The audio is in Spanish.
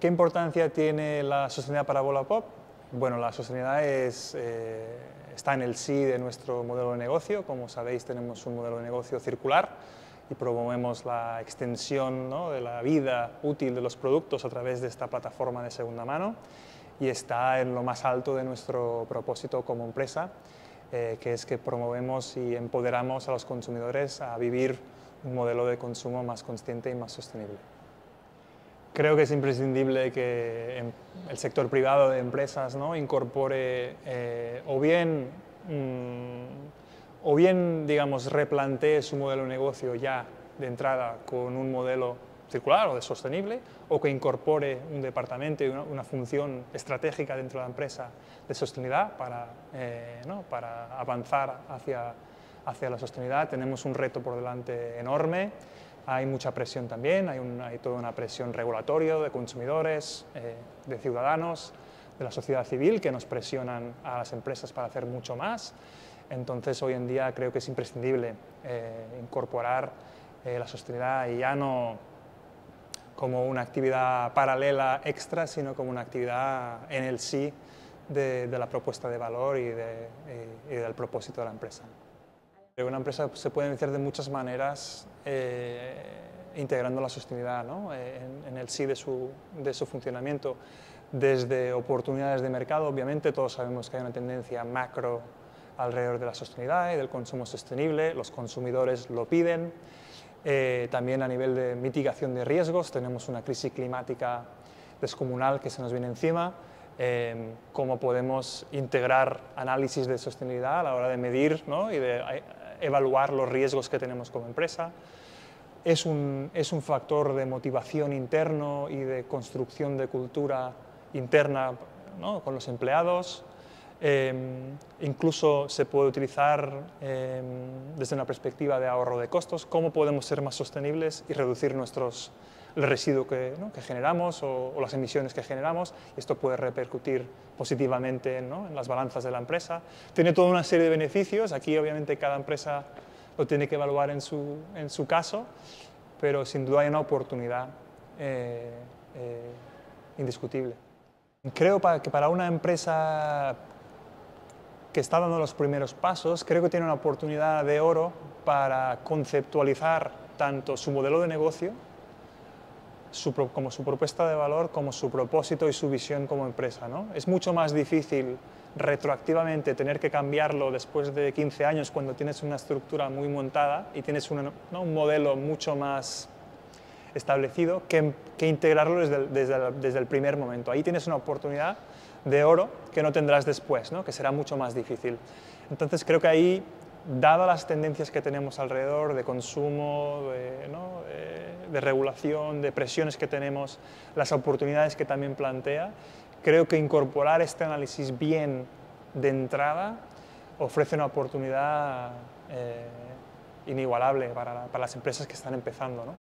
¿Qué importancia tiene la sostenibilidad para Volapop? Bueno, la sostenibilidad es, eh, está en el sí de nuestro modelo de negocio. Como sabéis, tenemos un modelo de negocio circular y promovemos la extensión de la vida útil de los productos a través de esta plataforma de segunda mano y está en lo más alto de nuestro propósito como empresa, eh, que es que promovemos y empoderamos a los consumidores a vivir un modelo de consumo más consciente y más sostenible. Creo que es imprescindible que el sector privado de empresas ¿no? incorpore eh, o bien, mm, o bien digamos, replantee su modelo de negocio ya de entrada con un modelo circular o de sostenible, o que incorpore un departamento y una, función estratégica dentro de la empresa de sostenibilidad para, eh, ¿no? para avanzar hacia, hacia la sostenibilidad. Tenemos un reto por delante enorme hay mucha presión también, hay, toda una presión regulatoria de consumidores, eh, de ciudadanos, de la sociedad civil que nos presionan a las empresas para hacer mucho más. Entonces hoy en día creo que es imprescindible eh, incorporar eh, la sostenibilidad y ya no como una actividad paralela extra, sino como una actividad en el sí de, la propuesta de valor y, y del propósito de la empresa. Una empresa se puede iniciar de muchas maneras eh, integrando la sostenibilidad eh, en, el sí de su, de su, funcionamiento, desde oportunidades de mercado, obviamente todos sabemos que hay una tendencia macro alrededor de la sostenibilidad y del consumo sostenible, los consumidores lo piden, eh, también a nivel de mitigación de riesgos, tenemos una crisis climática descomunal que se nos viene encima, cómo podemos integrar análisis de sostenibilidad a la hora de medir ¿no? y de evaluar los riesgos que tenemos como empresa. Es un, es un factor de motivación interno y de construcción de cultura interna con los empleados. Em, incluso se puede utilizar em, desde una perspectiva de ahorro de costos, cómo podemos ser más sostenibles y reducir nuestros, el residuo que, que generamos o, las emisiones que generamos. Esto puede repercutir positivamente en las balanzas de la empresa. Tiene toda una serie de beneficios. Aquí obviamente cada empresa lo tiene que evaluar en su, en su caso, pero sin duda hay una oportunidad eh, eh, indiscutible. Creo que para una empresa que está dando los primeros pasos, creo que tiene una oportunidad de oro para conceptualizar tanto su modelo de negocio como su propuesta de valor, como su propósito y su visión como empresa. ¿no? Es mucho más difícil retroactivamente tener que cambiarlo después de 15 años cuando tienes una estructura muy montada y tienes un modelo mucho más establecido que, integrarlo desde desde, el, primer momento. Ahí tienes una oportunidad de oro que no tendrás después, ¿no? que será mucho más difícil. Entonces creo que ahí, dadas las tendencias que tenemos alrededor de consumo, de, de regulación, de presiones que tenemos, las oportunidades que también plantea, creo que incorporar este análisis bien de entrada ofrece una oportunidad eh, inigualable para, para, las empresas que están empezando. ¿no?